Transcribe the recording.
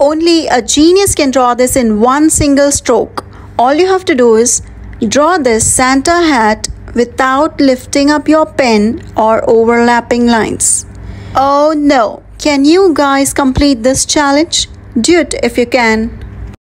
Only a genius can draw this in one single stroke. All you have to do is draw this Santa hat without lifting up your pen or overlapping lines. Oh no! Can you guys complete this challenge? Do it if you can.